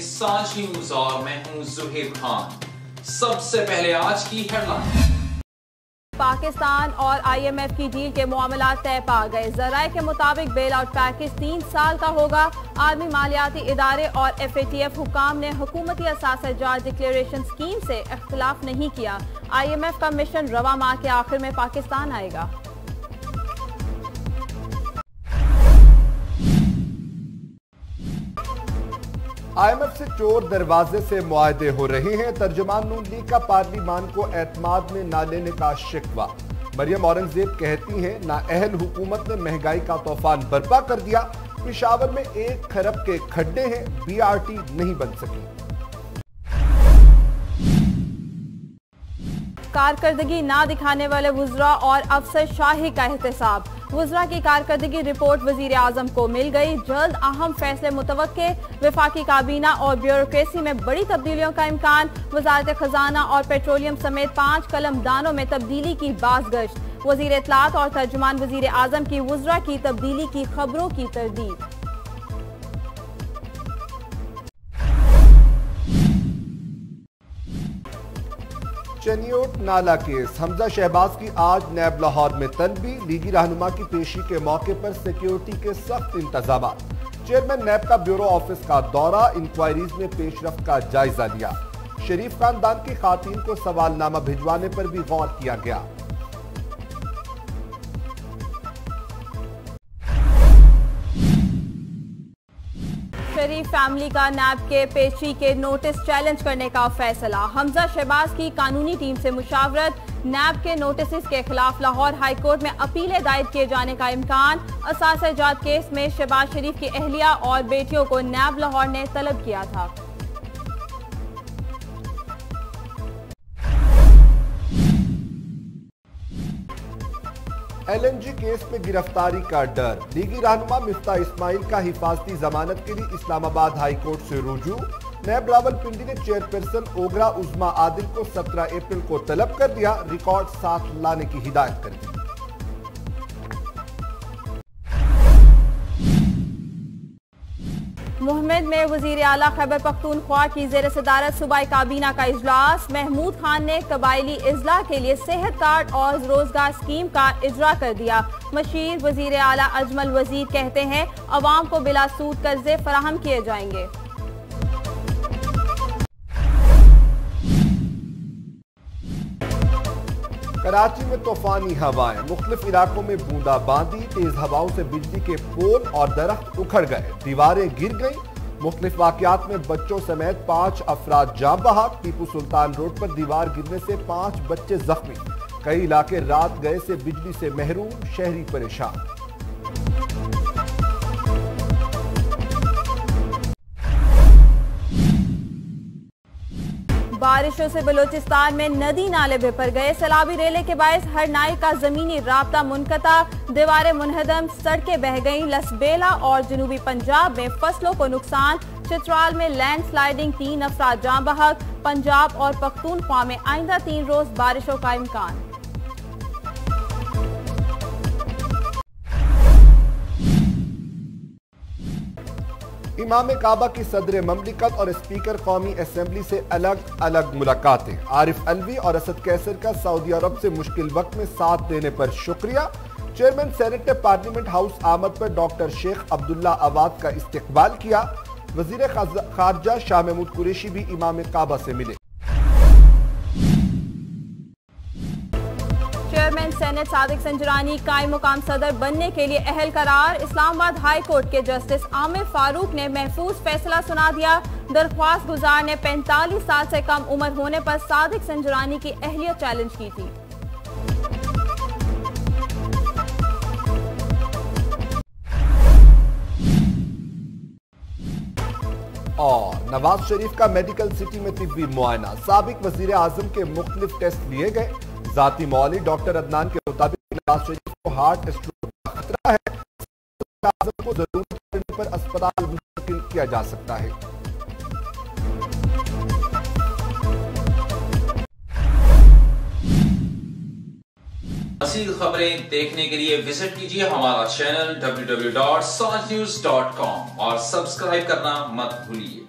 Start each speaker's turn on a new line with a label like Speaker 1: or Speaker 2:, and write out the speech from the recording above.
Speaker 1: ساچ news اور میں ہوں زہیب خان۔ سب سے پہلے آج کی ہیڈ لائن
Speaker 2: پاکستان اور آئی ایم ایف کی ڈیل کے معاملات طے پا گئے۔ ذرائع کے مطابق بیل آؤٹ پیکج تین سال کا ہوگا۔ عالمی مالیاتی ادارے اور ایف اے ٹی ایف حکام نے حکومتی اثاثہ جات ڈکلیریشن سکیم سے اختلاف نہیں کیا۔ آئی ایم ایف کا مشن رواں ماہ کے آخر میں پاکستان آئے گا۔
Speaker 3: آئی ایم ایف سے چور دروازے سے معاہدے ہو رہے ہیں۔ ترجمان نون لیگ کا پارلیمان کو اعتماد میں نہ لینے کا شکوہ۔ مریم اورنگزیب کہتی ہیں، نا اہل حکومت نے مہنگائی کا طوفان برپا کر دیا۔ پشاور میں ایک خرب کے کھڈے ہیں، بی آر ٹی نہیں بن سکے
Speaker 2: کارکردگی نہ دکھانے والے وزراء اور افسر شاہی کا احتساب۔ وزراء کی کارکردگی رپورٹ وزیر اعظم کو مل گئی۔ جلد اہم فیصلے متوقع۔ وفاقی کابینہ اور بیوروکریسی میں بڑی تبدیلیوں کا امکان۔ وزارت خزانہ اور پیٹرولیم سمیت پانچ قلم دانوں میں تبدیلی کی باز گشت وزیر اطلاعات اور ترجمان وزیر اعظم کی وزراء کی تبدیلی کی خبروں کی تردید۔
Speaker 3: چنیوٹ نالا کیس حمزہ شہباز کی آج نیب لاہور میں تنبی، لیگی رہنما کی پیشی کے موقع پر سیکیورٹی کے سخت انتظامات۔ چیئرمین نیب کا بیورو آفس کا دورہ، انکوائریز میں پیش رفت کا جائزہ لیا۔ شریف خاندان کی خواتین کو سوال نامہ بھجوانے پر بھی غور کیا گیا۔
Speaker 2: شریف فیملی کا نیب کے پیشی کے نوٹس چیلنج کرنے کا فیصلہ۔ حمزہ شہباز کی قانونی ٹیم سے مشاورت۔ نیب کے نوٹسز کے خلاف لاہور ہائی کورٹ میں اپیلیں دائر کیے جانے کا امکان۔ اساس جات کیس میں شہباز شریف کی اہلیہ اور بیٹیوں کو نیب لاہور نے طلب کیا تھا۔
Speaker 3: ایل این جی کیس میں گرفتاری کا ڈر۔ لیگی رہنما مفتہ اسماعیل کا حفاظتی ضمانت کے لیے اسلام آباد ہائی کورٹ سے رجوع۔ نیب راول پنڈی نے چیئرپرسن اوگرا عزما عادل کو سترہ اپریل کو طلب کر دیا۔ ریکارڈ ساتھ لانے کی ہدایت کر دی۔
Speaker 2: محمد میں وزیر اعلیٰ خیبر پختونخوا کی زیر صدارت صوبائی کابینہ کا اجلاس۔ محمود خان نے قبائلی اضلاع کے لیے صحت کارڈ اور روزگار سکیم کا اجرا کر دیا۔ مشیر وزیر اعلیٰ اجمل وزیر کہتے ہیں، عوام کو بلا سود قرضے فراہم کیے جائیں گے۔
Speaker 3: کراچی میں طوفانی ہوائیں۔ مختلف علاقوں میں بوندا باندی تیز ہواؤں سے بجلی کے پول اور درخت اکھڑ گئے۔ دیواریں گر گئیں۔ مختلف واقعات میں بچوں سمیت پانچ افراد جام بحق ٹیپو سلطان روڈ پر دیوار گرنے سے پانچ بچے زخمی۔ کئی علاقے رات گئے سے بجلی سے محروم، شہری پریشان۔
Speaker 2: بارشوں سے بلوچستان میں ندی نالے بھپر گئے۔ سلابی ریلے کے باعث ہر نائی کا زمینی رابطہ منقطع۔ دیواریں منہدم، سڑکیں بہ گئیں۔ لسبیلا اور جنوبی پنجاب میں فصلوں کو نقصان۔ چترال میں لینڈ سلائیڈنگ تین افراد جام بحق۔ پنجاب اور پختونخوا میں آئندہ تین روز بارشوں کا امکان۔
Speaker 3: امام کعبہ کی صدر مملکت اور اسپیکر قومی اسمبلی سے الگ الگ ملاقاتیں۔ عارف الوی اور اسد کیسر کا سعودی عرب سے مشکل وقت میں ساتھ دینے پر شکریہ۔ چیئرمین سینٹ نے پارلیمنٹ ہاؤس آمد پر ڈاکٹر شیخ عبداللہ آباد کا استقبال کیا۔ وزیر خارجہ شاہ محمود قریشی بھی امام کعبہ سے ملے۔
Speaker 2: چیئرمین سینٹ صادق سنجرانی قائم مقام صدر بننے کے لیے اہل قرار، اسلام آباد ہائی کورٹ کے جسٹس عامر فاروق نے محفوظ فیصلہ سنا دیا۔ درخواست گزار نے پینتالیس سال سے کم عمر ہونے پر صادق سنجرانی کی اہلیت چیلنج کی تھی۔
Speaker 3: اور نواز شریف کا میڈیکل سٹی میں طبی معائنہ۔ سابق وزیر اعظم کے مختلف ٹیسٹ لیے گئے۔ ذاتی مولی ڈاکٹر عدنان کے مطابق نواز شریف کو ہارٹ اسٹروک کا خطرہ ہے اعظم کو ضرورت پڑنے پر اسپتال منتقل کیا جا سکتا ہے۔
Speaker 1: مزید خبریں دیکھنے کے لیے وزٹ کیجیے ہمارا چینل www.sajnews.com اور سبسکرائب کرنا مت بھولیے۔